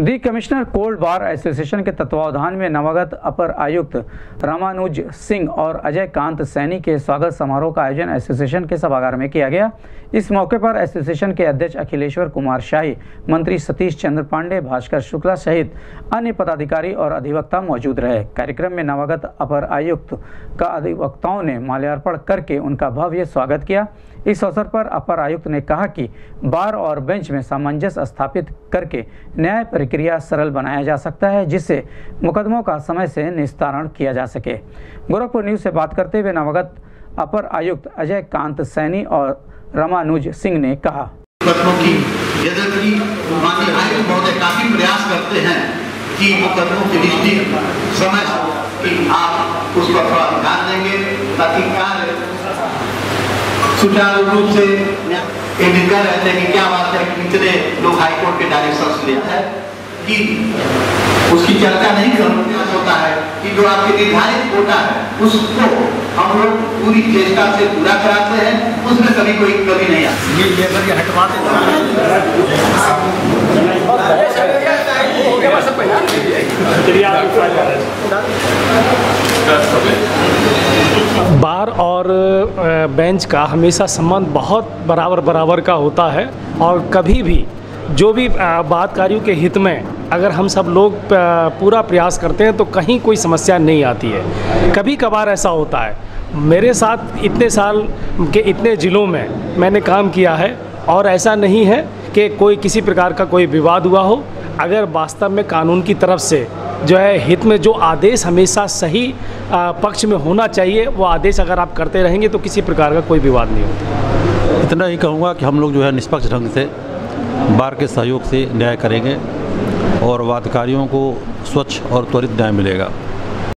The commissioner cold bar association के तत्वावधान में नवागत अपर आयुक्त रामानुज सिंह और अजय कांत सैनी के स्वागत समारोह का आयोजन एसोसिएशन के सभागार में किया गया। इस मौके पर एसोसिएशन के अध्यक्ष अखिलेश्वर कुमार शाही, मंत्री सतीश चंद्र पांडे, भास्कर शुक्ला सहित अन्य पदाधिकारी और अधिवक्ता मौजूद रहे। कार्यक्रम में नवागत अपर आयुक्त का अधिवक्ताओं ने माल्यार्पण करके उनका भव्य स्वागत किया। इस अवसर पर अपर आयुक्त ने कहा कि बार और बेंच में सामंजस्य स्थापित करके न्याय प्रक्रिया सरल बनाया जा सकता है, जिससे मुकदमों का समय से निस्तारण किया जा सके। गोरखपुर न्यूज़ से बात करते हुए नवागत अपर आयुक्त अजय कांत सैनी और रमानुज सिंह ने कहा। मुकदमों की यद्यपि माननीय आयुक्त महोदय काफ़ी प्रयास करते हैं कि मुकदमों की दृष्टि समय कि आप उस पर थोड़ा ध्यान देंगे, ताकि कार्य सुचारू रूप से निर्णय रहते हैं कि क्या बात है कि इतने लोग हाईकोर्ट के डायरेक्शन लिया है कि उसकी चर्चा नहीं कर होता है कि जो आपके निर्धारित कोटा है उसको हम लोग पूरी चेष्टा से पूरा कराते हैं उसमें कभी कोई कमी नहीं आती। ये लेकर के हटवाते बार और बेंच का हमेशा संबंध बहुत बराबर बराबर का होता है और कभी भी जो भी बात कार्यों के हित में अगर हम सब लोग पूरा प्रयास करते हैं तो कहीं कोई समस्या नहीं आती है। कभी कभार ऐसा होता है। मेरे साथ इतने साल के इतने ज़िलों में मैंने काम किया है और ऐसा नहीं है कि कोई किसी प्रकार का कोई विवाद हुआ हो। अगर वास्तव में कानून की तरफ़ से जो है हित में जो आदेश हमेशा सही पक्ष में होना चाहिए, वो आदेश अगर आप करते रहेंगे तो किसी प्रकार का कोई विवाद नहीं होता। इतना ही कहूँगा कि हम लोग जो है निष्पक्ष ढंग से बार के सहयोग से न्याय करेंगे और वादकारियों को स्वच्छ और त्वरित न्याय मिलेगा।